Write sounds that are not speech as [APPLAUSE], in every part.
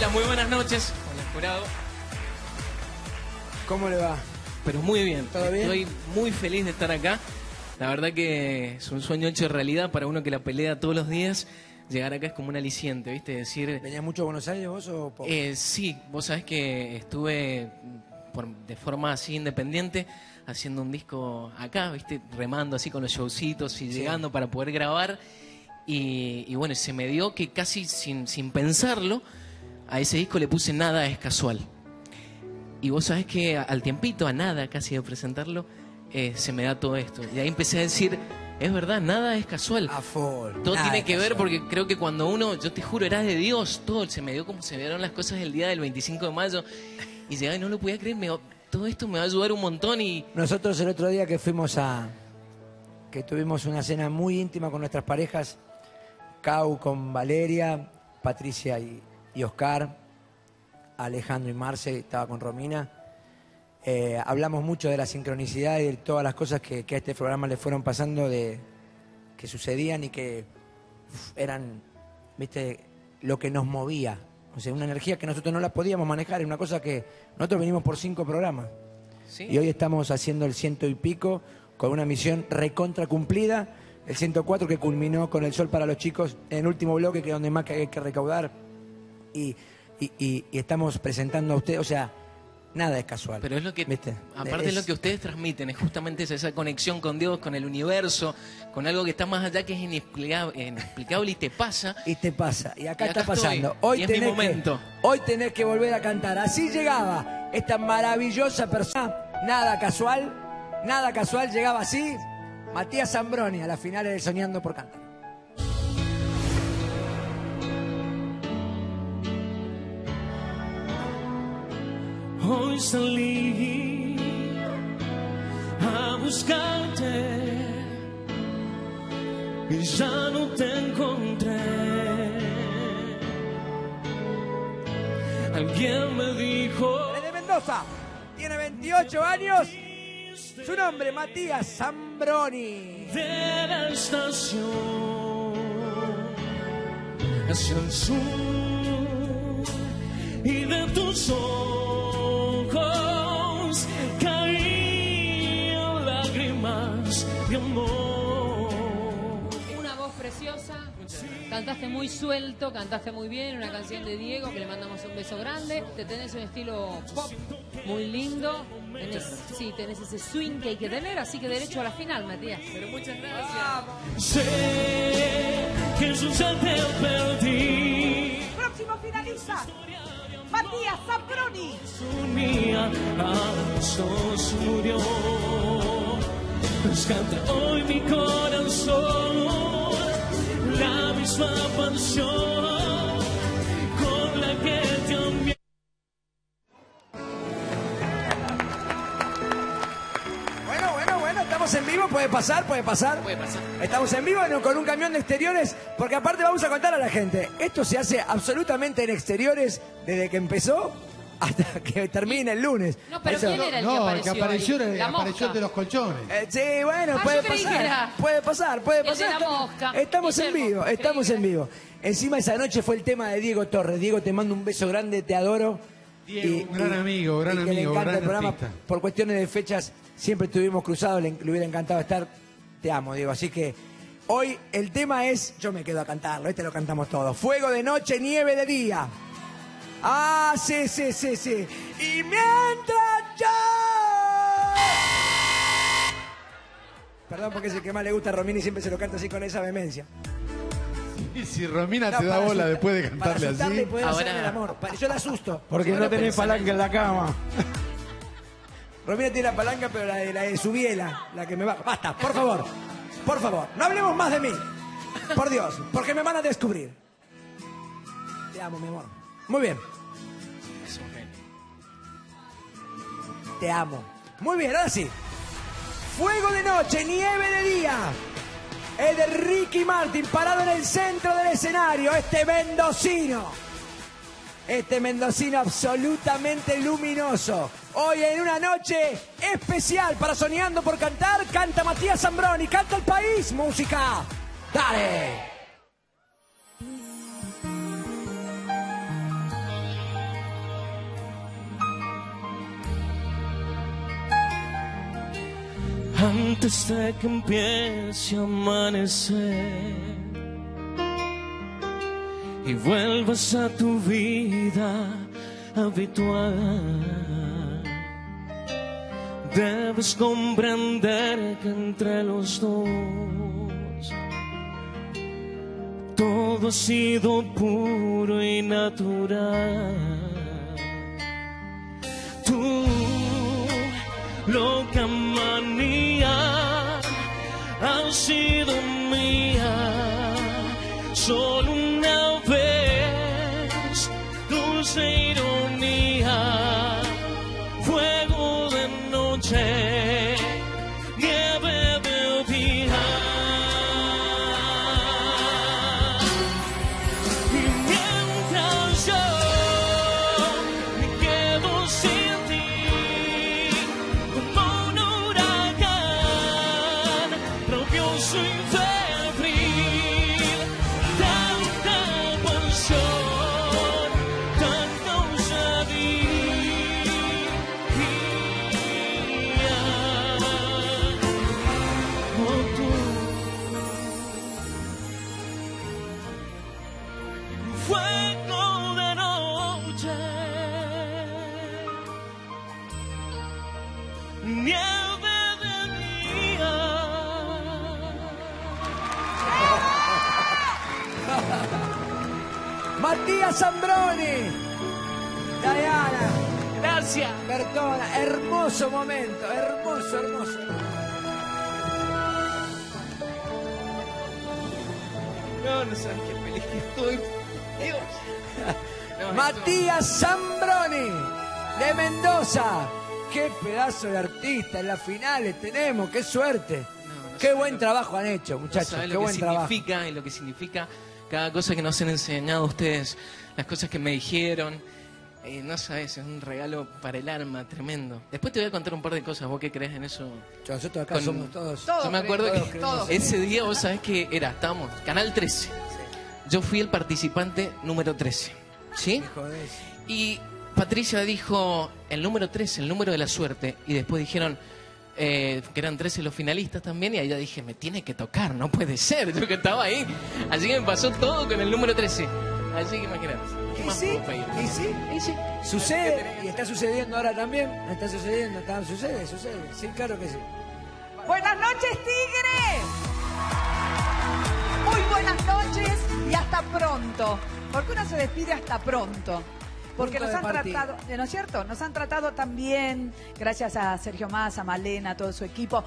Hola, muy buenas noches. Hola, jurado. ¿Cómo le va? Pero muy bien. ¿Todo bien? Estoy muy feliz de estar acá. La verdad que es un sueño hecho realidad para uno que la pelea todos los días. Llegar acá es como un aliciente, ¿viste? Decir, ¿Venías mucho a Buenos Aires vos o poco? eh, sí, vos sabés que estuve por- de forma así independiente haciendo un disco acá, ¿viste? Remando así con los showcitos y llegando para poder grabar. Y, y bueno, se me dio que casi sin, sin pensarlo, a ese disco le puse Nada es casual. Y vos sabés que al tiempito, a nada casi de presentarlo, eh, se me da todo esto. Y ahí empecé a decir, es verdad, nada es casual. A full. Todo tiene que ver porque creo que cuando uno, yo te juro, era de Dios, todo se me dio como se me dieron las cosas el día del 25 de mayo. Y llegaba y no lo podía creer, me- todo esto me va a ayudar un montón y Nosotros el otro día que fuimos a... que tuvimos una cena muy íntima con nuestras parejas, Cau con Valeria, Patricia y, y Oscar, Alejandro y Marce, estaba con Romina. Eh, hablamos mucho de la sincronicidad y de todas las cosas que, que a este programa le fueron pasando, de que sucedían y que uf, eran, viste, lo que nos movía. O sea, una energía que nosotros no la podíamos manejar, es una cosa que nosotros venimos por cinco programas. ¿sí? Y hoy estamos haciendo el ciento y pico con una misión recontra cumplida. El 104 que culminó con el sol para los chicos en el último bloque, que es donde más que hay que recaudar. Y, y- y- y estamos presentando a ustedes, o sea, nada es casual. Pero es lo que, ¿viste? aparte es lo Es- que ustedes transmiten, es justamente esa, esa conexión con Dios, con el universo, con algo que está más allá que es inexplicable, inexplicable y te pasa. Y te pasa, y acá Y acá está pasando. estoy, Hoy y es mi tenés, que, momento. hoy tenés que volver a cantar. Así llegaba esta maravillosa persona, nada casual, nada casual, llegaba así, Matías Zambroni a las finales de Soñando por Cantar. Hoy salí a buscarte y ya no te encontré. Alguien me dijo de Mendoza, tiene 28 años. Su nombre, Matías Zambroni. de la estación hacia el sur y de tus ojos caían lágrimas de amor. Una voz preciosa, cantaste muy suelto, cantaste muy bien, una canción de Diego que le mandamos un beso grande. Te tenés un estilo pop muy lindo, tenés, sí, tenés ese swing que hay que tener, así que derecho a la final, Matías. Pero muchas gracias. Sé que yo ya te perdí. Próximo finalista, Matías Zambroni. Unía sos murió. Pues canta hoy mi corazón la misma canción pasar, puede pasar. Puede pasar. Estamos en vivo no, con un camión de exteriores, porque aparte vamos a contar a la gente, esto se hace absolutamente en exteriores desde que empezó hasta [LAUGHS] que termine el lunes. No, pero Eso- ¿quién era el No, que el que apareció? apareció, ahí? era- La apareció el de los colchones. Eh, sí, bueno, Ah, puede pasar, era puede pasar, puede el de pasar. la Estamos- mosca. Estamos en vivo, estamos en vivo. Encima esa noche fue el tema de Diego Torres. Diego, te mando un beso grande, te adoro. Diego, un gran amigo, gran que le amigo, encanta gran el programa. artista. Por cuestiones de fechas, siempre estuvimos cruzados, le, le hubiera encantado estar. Te amo, Diego. Así que hoy el tema es, yo me quedo a cantarlo, este lo cantamos todos. Fuego de noche, nieve de día. Ah, sí, sí, sí, sí. Y mientras yo... Perdón porque es el que más le gusta a Romini siempre se lo canta así con esa vehemencia. Y si Romina No, te da para bola asustar- después de para cantarle y así. poder Ahora- hacerle el amor. Pa- Yo la asusto. Porque no tenés palanca en la cama. [LAUGHS] Romina tiene la palanca, pero la de, la de su biela, la que me va. Basta, por favor. Por favor, no hablemos más de mí. Por Dios, porque me van a descubrir. Te amo, mi amor. Muy bien, te amo. Muy bien, ahora sí. Fuego de noche, nieve de día. Es de Ricky Martin, parado en el centro del escenario. Este mendocino. Este mendocino absolutamente luminoso. Hoy en una noche especial para Soñando por Cantar, canta Matías Zambroni, canta el país, música. Dale. Antes de que empiece a amanecer y vuelvas a tu vida habitual. Debes comprender que entre los dos todo ha sido puro y natural. Tú, loca manía, sido mía solo una vez, dulce ironía, Matías Zambroni. Diana. Gracias. Bertona. Hermoso momento. Hermoso, hermoso. No, no sabes qué feliz que estoy. Dios. No, Matías Zambroni. De Mendoza. Qué pedazo de artista. En las finales tenemos. Qué suerte. No, no Qué buen lo- trabajo han hecho, esto- muchachos. Qué lo que buen trabajo. significa y lo que significa cada cosa que nos han enseñado ustedes, las cosas que me dijeron. Eh, no sabes, es un regalo para el alma tremendo. Después te voy a contar un par de cosas. ¿Vos qué crees en eso? Nosotros acá Con- somos todos. Todos Yo me acuerdo que todos ese día, vos sabés que era, estábamos, Canal 13. Yo fui el participante número 13. ¿Sí? Y Patricia dijo el número 13, el número de la suerte. Y después dijeron eh, que eran 13 los finalistas también. Y ahí ya dije, me tiene que tocar, no puede ser. [LAUGHS] Yo que estaba ahí. Así que me pasó todo con el número 13. Así que imagínate. ¿Qué Y más sí, puedo pedir? y sí, Y sí. Sucede, y está sucediendo ahora también. Está sucediendo, está, sucede, sucede. Sí, claro que sí. Buenas noches, Tigre. Muy buenas noches y hasta pronto. Porque uno se despide hasta pronto. Porque nos han partida. tratado, ¿no es cierto? Nos han tratado tan bien, gracias a Sergio Más, a Malena, a todo su equipo.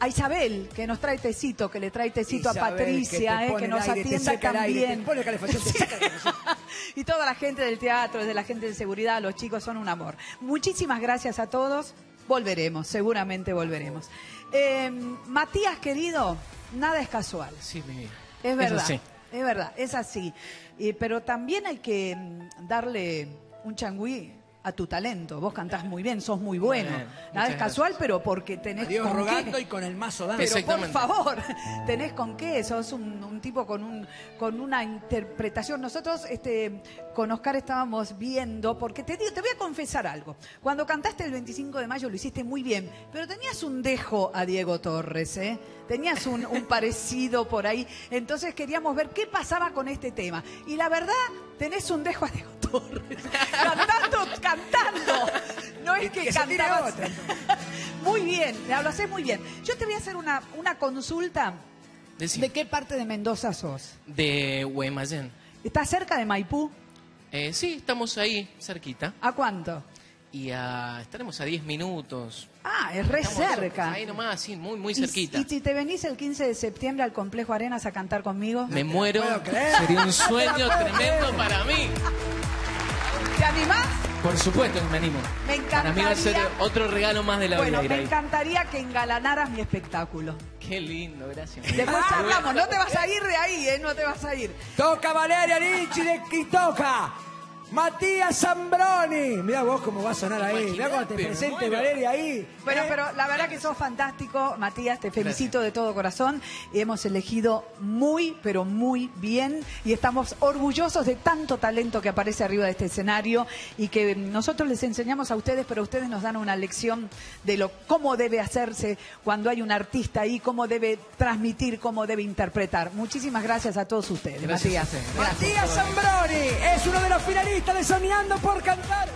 A Isabel, que nos trae tecito, que le trae tecito a Patricia, que eh, que nos aire, atienda aire, también. [LAUGHS] y toda la gente del teatro, desde la gente de seguridad, los chicos son un amor. Muchísimas gracias a todos. Volveremos, seguramente volveremos. Eh, Matías, querido, nada es casual. Sí, mi vida. Es verdad. Es verdad, es así. Eh, pero también hay que mm, darle un changüí a tu talento. Vos cantás muy bien, sos muy bueno. Bien, Nada es casual, pero porque tenés Dios con rogando qué. y con el mazo dando. Pero por favor, [LAUGHS] tenés con qué, sos un, un tipo con un con una interpretación. Nosotros este, con Oscar estábamos viendo, porque te digo, te voy a confesar algo. Cuando cantaste el 25 de mayo lo hiciste muy bien, pero tenías un dejo a Diego Torres, ¿eh? Tenías un, un [LAUGHS] parecido por ahí. Entonces queríamos ver qué pasaba con este tema. Y la verdad, tenés un dejo a Diego Torres. [LAUGHS] cantando, cantando. No es Y que, que cantabas. otra, [LAUGHS] Muy bien, lo haces muy bien. Yo te voy a hacer una, una consulta. Decime. ¿De qué parte de Mendoza sos? De Guaymallén. ¿Estás cerca de Maipú? Eh, sí, estamos ahí, cerquita. ¿A cuánto? Y a- estaremos a 10 minutos. Ah, es re Estamos cerca. Ahí nomás, sí, muy, muy ¿Y- cerquita. ¿Y, si te venís el 15 de septiembre al Complejo Arenas a cantar conmigo? Me muero. Sería un sueño tremendo para mí. ¿Te animás? Por supuesto que me animo. Me Para mí va a ser encantaría- otro regalo más de la Bueno, vida. ir me encantaría que engalanaras mi espectáculo. Qué lindo, gracias. Después charlamos, no te vas a ir de ahí, ¿eh? No te vas a ir. Toca Valeria Lichi de Quitoca. Matías Zambroni. Mira vos cómo va a sonar ahí. Mira cómo te presente bueno. Valeria ahí. Bueno, ¿eh? pero la verdad que sos fantástico, Matías, te felicito de todo corazón. Hemos elegido muy, pero muy bien y estamos orgullosos de tanto talento que aparece arriba de este escenario y que nosotros les enseñamos a ustedes, pero ustedes nos dan una lección de lo cómo debe hacerse cuando hay un artista ahí, cómo debe transmitir, cómo debe interpretar. Muchísimas gracias a todos ustedes, Gracias Matías. ustedes. Matías Zambroni es uno de los finalistas de Soñando por Cantar.